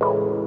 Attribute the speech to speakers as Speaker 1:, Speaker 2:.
Speaker 1: you